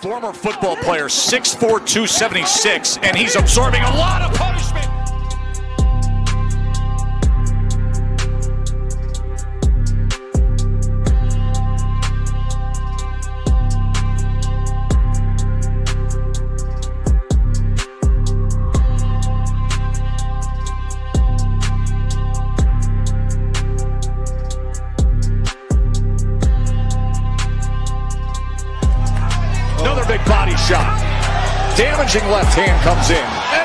Former football player, 6'4", 276, and he's absorbing a lot of punishment. Body shot. Damaging left hand comes in.